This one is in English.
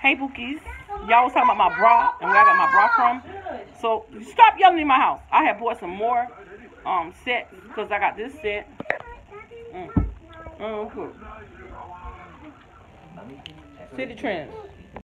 Hey, Bookies. Y'all was talking about my bra and where I got my bra from. So stop yelling in my house. I have bought some more um sets because I got this set. Mm. Mm, cool. Citi Trends.